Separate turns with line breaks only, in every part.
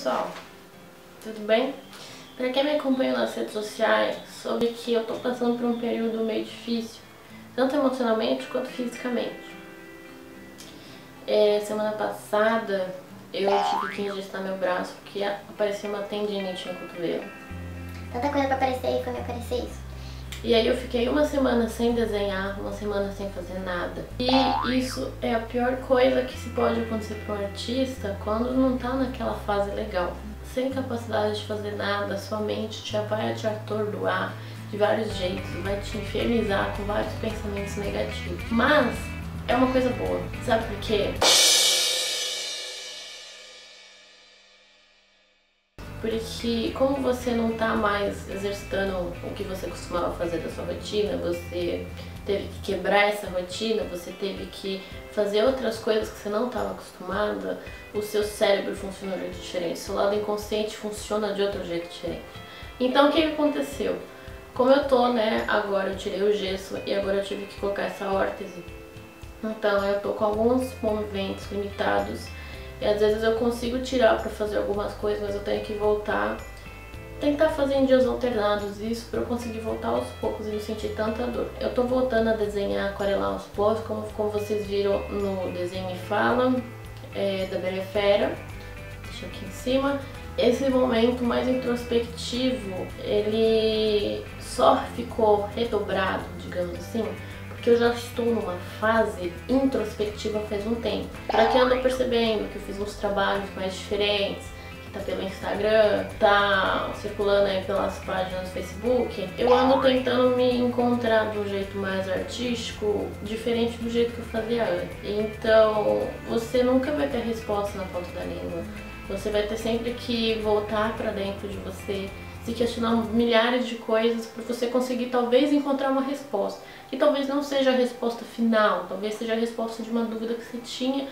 pessoal, tudo bem? Para quem me acompanha nas redes sociais, soube que eu tô passando por um período meio difícil, tanto emocionalmente quanto fisicamente. É, semana passada eu tive que ingestar meu braço porque apareceu uma tendinite no cotovelo.
Tanta coisa pra aparecer e foi me aparecer isso.
E aí eu fiquei uma semana sem desenhar, uma semana sem fazer nada. E isso é a pior coisa que se pode acontecer para um artista quando não tá naquela fase legal. Sem capacidade de fazer nada, sua mente te vai te atordoar de vários jeitos, vai te infernizar com vários pensamentos negativos. Mas é uma coisa boa. Sabe por quê? Porque como você não está mais exercitando o que você costumava fazer da sua rotina, você teve que quebrar essa rotina, você teve que fazer outras coisas que você não estava acostumada, o seu cérebro funciona de um jeito diferente, seu lado inconsciente funciona de outro jeito diferente. Então o que aconteceu? Como eu tô, né, agora eu tirei o gesso e agora eu tive que colocar essa órtese, então eu tô com alguns movimentos limitados e às vezes eu consigo tirar para fazer algumas coisas, mas eu tenho que voltar. Tentar fazer em dias alternados isso para eu conseguir voltar aos poucos e não sentir tanta dor. Eu tô voltando a desenhar, aquarelar aos poucos, como, como vocês viram no desenho e fala é, da Berefera. Deixa aqui em cima. Esse momento mais introspectivo, ele só ficou redobrado, digamos assim, que eu já estou numa fase introspectiva faz um tempo. Pra quem andou percebendo que eu fiz uns trabalhos mais diferentes, que tá pelo Instagram, tá circulando aí pelas páginas do Facebook, eu ando tentando me encontrar de um jeito mais artístico, diferente do jeito que eu fazia antes. Então, você nunca vai ter resposta na ponta da língua. Você vai ter sempre que voltar para dentro de você, se questionar milhares de coisas para você conseguir talvez encontrar uma resposta. Que talvez não seja a resposta final, talvez seja a resposta de uma dúvida que você tinha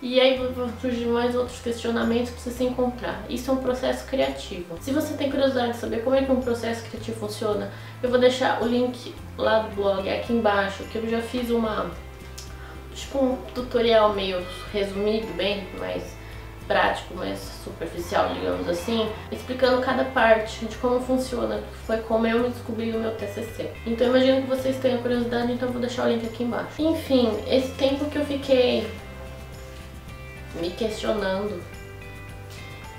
e aí vão surgir mais outros questionamentos para você se encontrar. Isso é um processo criativo. Se você tem curiosidade de saber como é que um processo criativo funciona, eu vou deixar o link lá do blog aqui embaixo, que eu já fiz uma tipo um tutorial meio resumido, bem, mas prático, mais superficial, digamos assim, explicando cada parte de como funciona. Foi como eu descobri no meu TCC. Então imagino que vocês tenham curiosidade, então eu vou deixar o link aqui embaixo. Enfim, esse tempo que eu fiquei me questionando,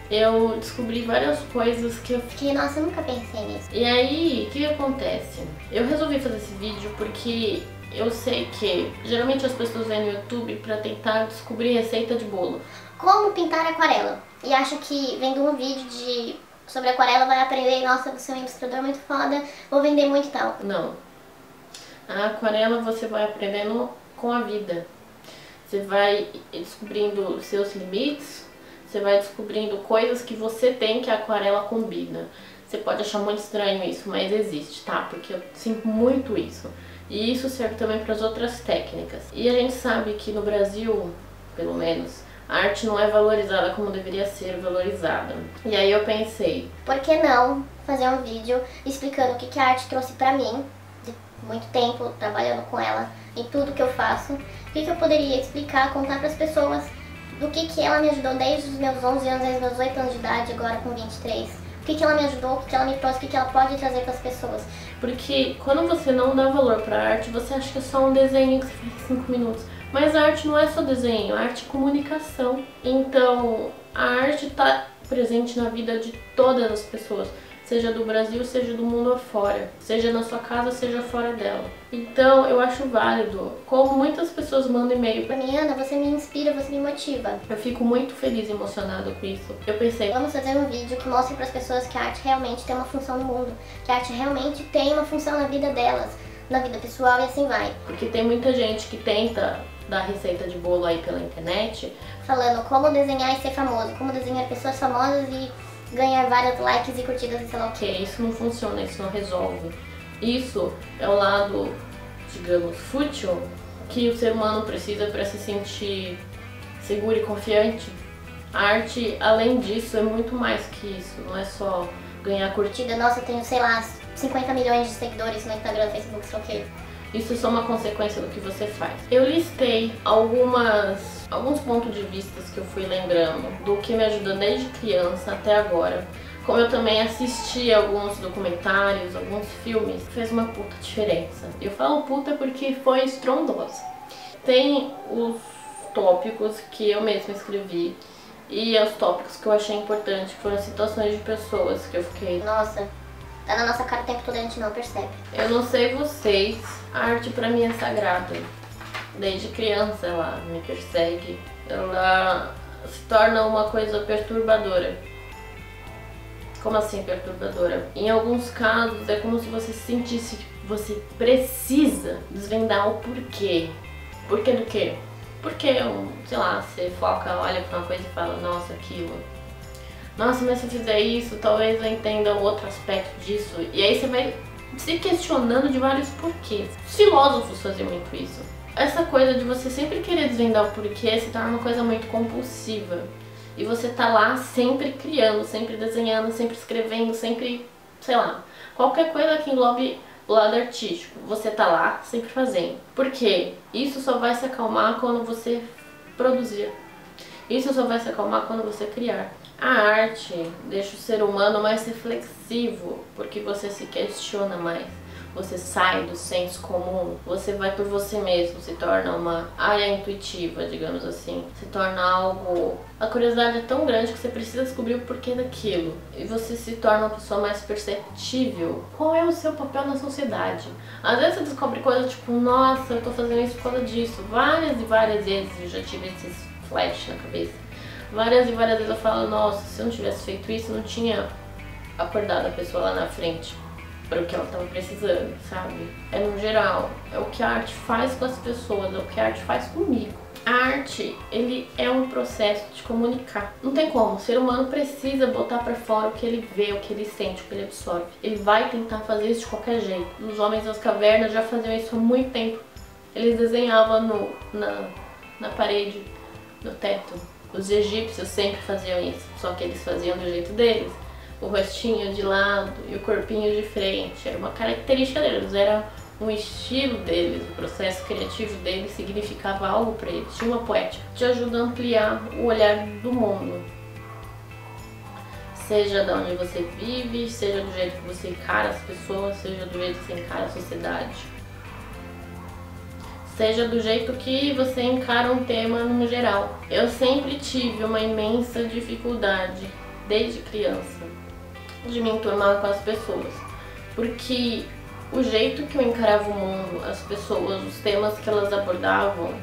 eu descobri várias coisas que eu
fiquei, nossa, eu nunca pensei nisso.
E aí, o que acontece? Eu resolvi fazer esse vídeo porque eu sei que geralmente as pessoas vêm no YouTube para tentar descobrir receita de bolo
como pintar aquarela. E acho que vendo um vídeo de sobre aquarela vai aprender, nossa, você é um ilustrador muito foda, vou vender muito e tal.
Não. A aquarela você vai aprendendo com a vida. Você vai descobrindo seus limites, você vai descobrindo coisas que você tem que a aquarela combina. Você pode achar muito estranho isso, mas existe, tá? Porque eu sinto muito isso. E isso serve também para as outras técnicas. E a gente sabe que no Brasil, pelo menos, a arte não é valorizada como deveria ser valorizada. E aí eu pensei,
por que não fazer um vídeo explicando o que, que a arte trouxe pra mim, de muito tempo trabalhando com ela, em tudo que eu faço, o que, que eu poderia explicar, contar para as pessoas do que, que ela me ajudou desde os meus 11 anos, aos meus 8 anos de idade, agora com 23. O que, que ela me ajudou, o que, que ela me trouxe, o que, que ela pode trazer para as pessoas.
Porque quando você não dá valor para a arte, você acha que é só um desenho que você faz em 5 minutos. Mas a arte não é só desenho, a arte é comunicação. Então, a arte está presente na vida de todas as pessoas, seja do Brasil, seja do mundo afora, seja na sua casa, seja fora dela. Então, eu acho válido, como muitas pessoas mandam e-mail
para mim, Ana, você me inspira, você me motiva.
Eu fico muito feliz e emocionada com isso. Eu pensei,
vamos fazer um vídeo que mostre para as pessoas que a arte realmente tem uma função no mundo, que a arte realmente tem uma função na vida delas, na vida pessoal e assim vai.
Porque tem muita gente que tenta da receita de bolo aí pela internet.
Falando como desenhar e ser famoso, como desenhar pessoas famosas e ganhar vários likes e curtidas e sei lá o
que. Isso não funciona, isso não resolve. Isso é o lado, digamos, fútil que o ser humano precisa para se sentir seguro e confiante. A arte, além disso, é muito mais que isso, não é só ganhar curtida.
Nossa, eu tenho, sei lá, 50 milhões de seguidores no Instagram, Facebook, sei o que.
Isso é só uma consequência do que você faz. Eu listei algumas alguns pontos de vista que eu fui lembrando do que me ajudou desde criança até agora. Como eu também assisti alguns documentários, alguns filmes, fez uma puta diferença. Eu falo puta porque foi estrondosa. Tem os tópicos que eu mesma escrevi e os tópicos que eu achei importante, foram situações de pessoas que eu fiquei.
Nossa, tá na nossa cara o tempo todo a gente não percebe.
Eu não sei vocês, a arte pra mim é sagrada. Desde criança ela me persegue. Ela se torna uma coisa perturbadora. Como assim perturbadora? Em alguns casos é como se você sentisse que você precisa desvendar o porquê. Porquê do quê? Porque, sei lá, você foca, olha pra uma coisa e fala, nossa, aquilo. Nossa, mas se eu fizer isso, talvez eu entenda outro aspecto disso. E aí você vai se questionando de vários porquês. Os filósofos faziam muito isso. Essa coisa de você sempre querer desvendar o porquê se torna uma coisa muito compulsiva. E você tá lá sempre criando, sempre desenhando, sempre escrevendo, sempre, sei lá, qualquer coisa que englobe o lado artístico. Você tá lá sempre fazendo. Por quê? Isso só vai se acalmar quando você produzir. Isso só vai se acalmar quando você criar. A arte deixa o ser humano mais reflexivo, porque você se questiona mais você sai do senso comum, você vai por você mesmo, se torna uma área intuitiva, digamos assim, se torna algo. A curiosidade é tão grande que você precisa descobrir o porquê daquilo e você se torna uma pessoa mais perceptível. Qual é o seu papel na sociedade? Às vezes você descobre coisas tipo, nossa, eu tô fazendo isso por causa disso. Várias e várias vezes eu já tive esses flash na cabeça. Várias e várias vezes eu falo, nossa, se eu não tivesse feito isso, não tinha acordado a pessoa lá na frente para o que ela estava precisando, sabe? É no geral, é o que a arte faz com as pessoas, é o que a arte faz comigo. A arte, ele é um processo de comunicar. Não tem como, o ser humano precisa botar para fora o que ele vê, o que ele sente, o que ele absorve. Ele vai tentar fazer isso de qualquer jeito. Os homens das cavernas já faziam isso há muito tempo. Eles desenhavam no, na, na parede, no teto. Os egípcios sempre faziam isso, só que eles faziam do jeito deles o rostinho de lado e o corpinho de frente. Era uma característica deles, era um estilo deles, o processo criativo deles significava algo para eles, tinha uma poética. Te ajuda a ampliar o olhar do mundo. Seja de onde você vive, seja do jeito que você encara as pessoas, seja do jeito que você encara a sociedade. Seja do jeito que você encara um tema no geral. Eu sempre tive uma imensa dificuldade, desde criança, de me enturmar com as pessoas. Porque o jeito que eu encarava o mundo, as pessoas, os temas que elas abordavam,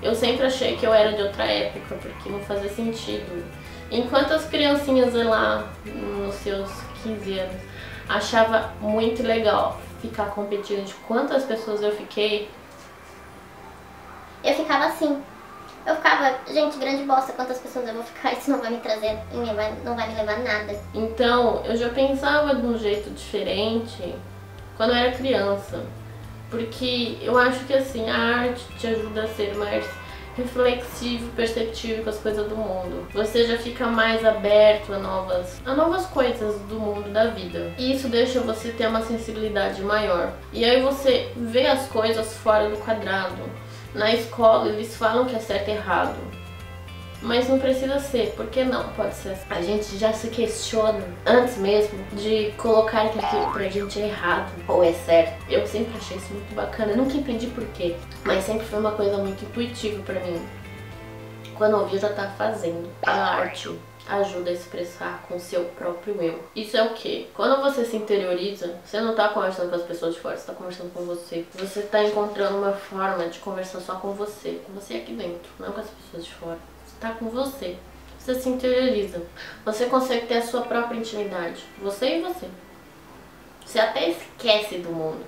eu sempre achei que eu era de outra época, porque não fazia sentido. Enquanto as criancinhas lá, nos seus 15 anos, achava muito legal ficar competindo de quantas pessoas eu fiquei.
Eu ficava assim, eu ficava, gente, grande bosta, quantas pessoas eu vou ficar, isso não vai me trazer, não vai, me levar nada.
Então, eu já pensava de um jeito diferente quando eu era criança. Porque eu acho que assim, a arte te ajuda a ser mais reflexivo, perceptivo com as coisas do mundo. Você já fica mais aberto a novas, a novas coisas do mundo da vida. E isso deixa você ter uma sensibilidade maior. E aí você vê as coisas fora do quadrado. Na escola eles falam que é certo e errado. Mas não precisa ser, porque não pode ser assim. A gente já se questiona antes mesmo de colocar que aquilo pra gente é errado ou é certo. Eu sempre achei isso muito bacana, eu nunca entendi porquê, mas sempre foi uma coisa muito intuitiva pra mim. Quando eu ouvi, eu já tava fazendo. A arte ajuda a expressar com seu próprio eu. Isso é o que? Quando você se interioriza, você não tá conversando com as pessoas de fora, você tá conversando com você. Você tá encontrando uma forma de conversar só com você, com você aqui dentro, não com as pessoas de fora. Você tá com você. Você se interioriza. Você consegue ter a sua própria intimidade. Você e você. Você até esquece do mundo.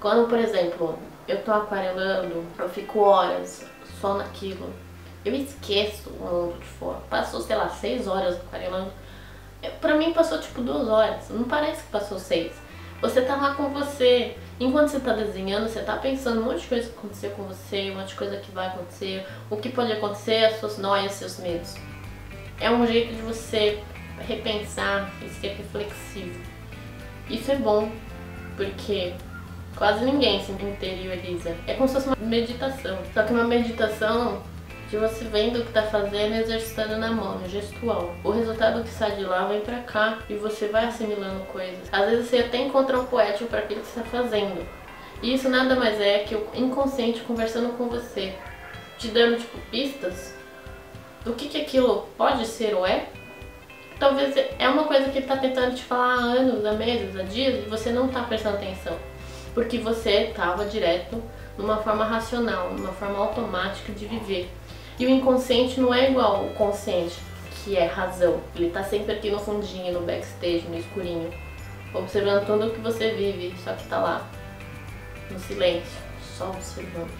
Quando, por exemplo, eu tô aquarelando, eu fico horas só naquilo eu esqueço o mundo de fora. Passou, sei lá, seis horas aquarelando. Pra mim passou tipo duas horas. Não parece que passou seis. Você tá lá com você. Enquanto você tá desenhando, você tá pensando um monte de coisa que aconteceu com você, um monte de coisa que vai acontecer, o que pode acontecer, as suas noias, seus medos. É um jeito de você repensar e ser reflexivo. Isso é bom, porque quase ninguém se interioriza. É como se fosse uma meditação. Só que uma meditação que você vendo o que está fazendo e exercitando na mão, no gestual. O resultado que sai de lá vem para cá e você vai assimilando coisas. Às vezes você até encontra um poético para aquilo que você está fazendo. E isso nada mais é que o inconsciente conversando com você, te dando tipo pistas do que, que aquilo pode ser ou é. Talvez é uma coisa que ele está tentando te falar há anos, há meses, há dias e você não está prestando atenção. Porque você estava direto numa forma racional, numa forma automática de viver. E o inconsciente não é igual o consciente, que é razão. Ele tá sempre aqui no fundinho, no backstage, no escurinho, observando tudo o que você vive, só que tá lá, no silêncio, só observando.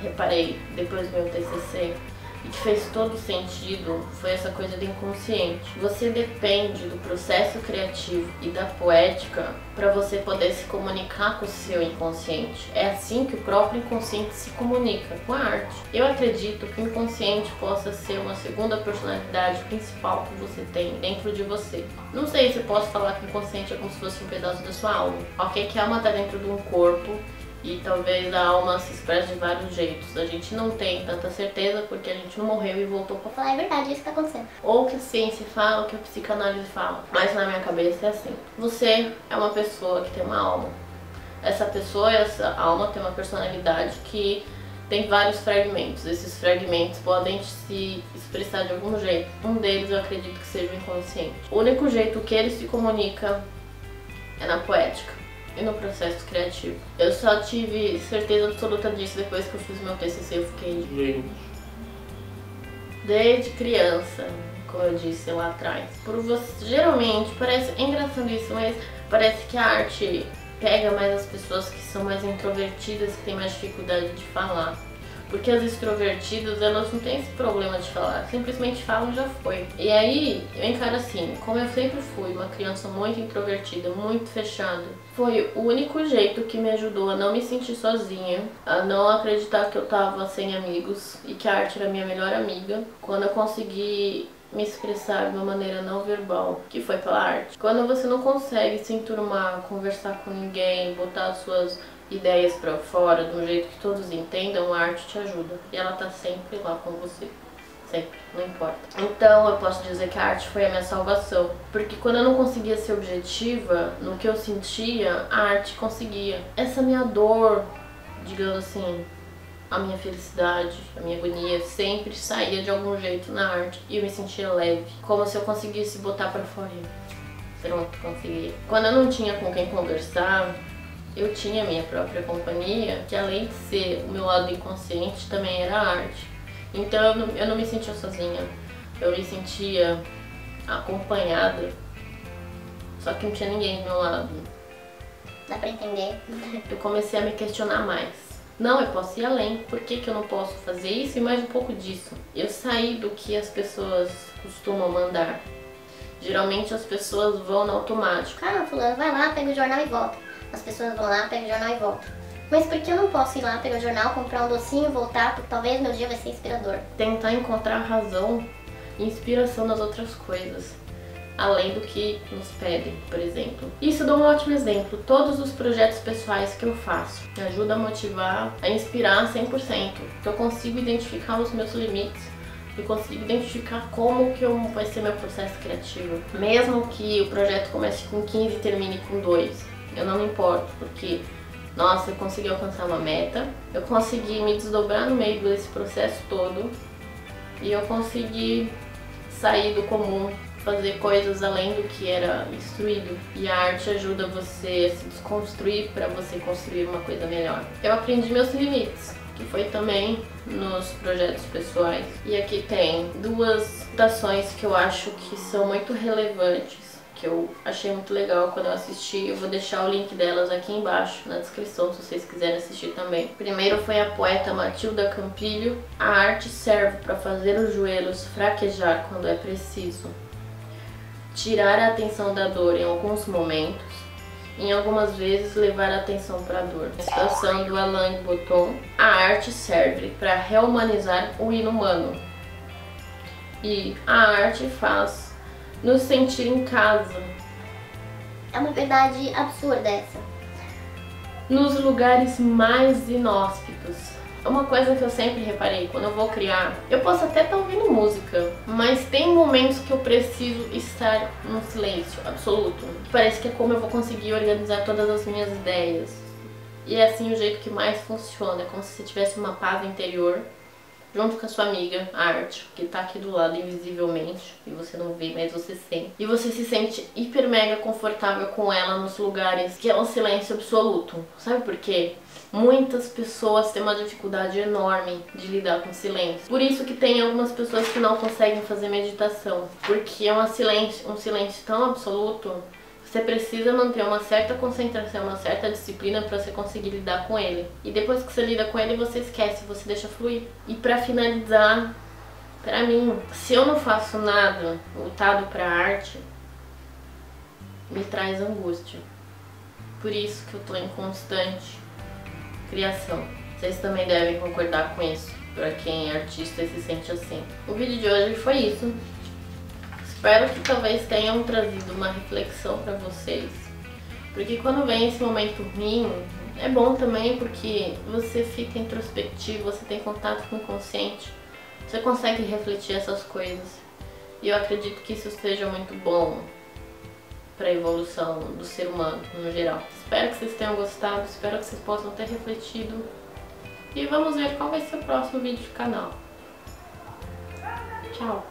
Reparei, depois do meu TCC, e que fez todo sentido foi essa coisa do inconsciente. Você depende do processo criativo e da poética para você poder se comunicar com o seu inconsciente. É assim que o próprio inconsciente se comunica com a arte. Eu acredito que o inconsciente possa ser uma segunda personalidade principal que você tem dentro de você. Não sei se posso falar que o inconsciente é como se fosse um pedaço da sua alma. Ok, que a alma está dentro de um corpo e talvez a alma se expresse de vários jeitos. A gente não tem tanta certeza porque a gente não morreu e voltou
pra falar. É verdade, isso que tá acontecendo.
Ou que a ciência fala, ou que a psicanálise fala. Mas na minha cabeça é assim. Você é uma pessoa que tem uma alma. Essa pessoa, essa alma tem uma personalidade que tem vários fragmentos. Esses fragmentos podem se expressar de algum jeito. Um deles eu acredito que seja o inconsciente. O único jeito que ele se comunica é na poética e no processo criativo. Eu só tive certeza absoluta disso depois que eu fiz meu TCC, eu fiquei desde criança, como eu disse lá atrás. Por você, geralmente parece é engraçado isso, mas parece que a arte pega mais as pessoas que são mais introvertidas, que têm mais dificuldade de falar. Porque as extrovertidas, elas não têm esse problema de falar, simplesmente falam já foi. E aí, eu encaro assim, como eu sempre fui uma criança muito introvertida, muito fechada, foi o único jeito que me ajudou a não me sentir sozinha, a não acreditar que eu tava sem amigos e que a arte era minha melhor amiga, quando eu consegui me expressar de uma maneira não verbal, que foi pela arte. Quando você não consegue se enturmar, conversar com ninguém, botar suas ideias para fora de um jeito que todos entendam, a arte te ajuda. E ela tá sempre lá com você. Sempre, não importa. Então eu posso dizer que a arte foi a minha salvação. Porque quando eu não conseguia ser objetiva no que eu sentia, a arte conseguia. Essa minha dor, digamos assim, a minha felicidade, a minha agonia sempre saía de algum jeito na arte e eu me sentia leve, como se eu conseguisse botar para fora. Pronto, consegui. Quando eu não tinha com quem conversar, eu tinha minha própria companhia, que além de ser o meu lado inconsciente, também era arte. Então eu não, eu não me sentia sozinha, eu me sentia acompanhada, só que não tinha ninguém do meu lado.
Dá pra entender.
Eu comecei a me questionar mais. Não, eu posso ir além. Por que, que eu não posso fazer isso e mais um pouco disso? Eu saí do que as pessoas costumam mandar. Geralmente as pessoas vão no automático.
Ah, fulano, vai lá, pega o jornal e volta. As pessoas vão lá, pegam o jornal e voltam. Mas por que eu não posso ir lá pegar o jornal, comprar um docinho, voltar, porque talvez meu dia vai ser inspirador?
Tentar encontrar razão e inspiração nas outras coisas, além do que nos pedem, por exemplo. Isso dá um ótimo exemplo. Todos os projetos pessoais que eu faço me ajudam a motivar, a inspirar 100%. Que eu consigo identificar os meus limites e consigo identificar como que eu, vai ser meu processo criativo. Mesmo que o projeto comece com 15 e termine com 2 eu não me importo, porque, nossa, eu consegui alcançar uma meta, eu consegui me desdobrar no meio desse processo todo e eu consegui sair do comum, fazer coisas além do que era instruído. E a arte ajuda você a se desconstruir para você construir uma coisa melhor. Eu aprendi meus limites, que foi também nos projetos pessoais. E aqui tem duas citações que eu acho que são muito relevantes que eu achei muito legal quando eu assisti. Eu vou deixar o link delas aqui embaixo na descrição se vocês quiserem assistir também. Primeiro foi a poeta Matilda Campilho. A arte serve para fazer os joelhos fraquejar quando é preciso, tirar a atenção da dor em alguns momentos, em algumas vezes levar a atenção para a dor. Citação do Alain Botton: A arte serve para rehumanizar o inumano. E a arte faz nos sentir em casa.
É uma verdade absurda essa.
Nos lugares mais inóspitos. uma coisa que eu sempre reparei, quando eu vou criar, eu posso até estar tá ouvindo música, mas tem momentos que eu preciso estar no silêncio absoluto. Parece que é como eu vou conseguir organizar todas as minhas ideias. E é assim o jeito que mais funciona, é como se você tivesse uma paz interior junto com a sua amiga, a arte, que tá aqui do lado invisivelmente, e você não vê, mas você sente. E você se sente hiper mega confortável com ela nos lugares que é um silêncio absoluto. Sabe por quê? Muitas pessoas têm uma dificuldade enorme de lidar com silêncio. Por isso que tem algumas pessoas que não conseguem fazer meditação, porque é silêncio, um silêncio tão absoluto você precisa manter uma certa concentração, uma certa disciplina para você conseguir lidar com ele. E depois que você lida com ele, você esquece, você deixa fluir. E para finalizar, para mim, se eu não faço nada voltado para arte, me traz angústia. Por isso que eu tô em constante criação. Vocês também devem concordar com isso, para quem é artista e se sente assim. O vídeo de hoje foi isso. Espero que talvez tenham trazido uma reflexão para vocês. Porque quando vem esse momento ruim, é bom também porque você fica introspectivo, você tem contato com o consciente, você consegue refletir essas coisas. E eu acredito que isso seja muito bom para a evolução do ser humano no geral. Espero que vocês tenham gostado, espero que vocês possam ter refletido. E vamos ver qual vai ser o próximo vídeo do canal. Tchau!